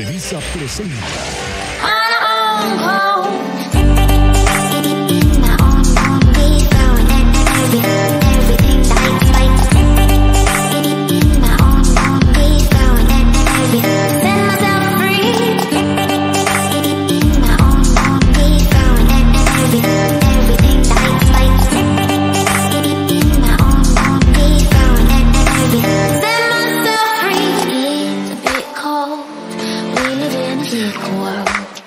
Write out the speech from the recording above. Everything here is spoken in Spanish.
Televisa presenta. big world.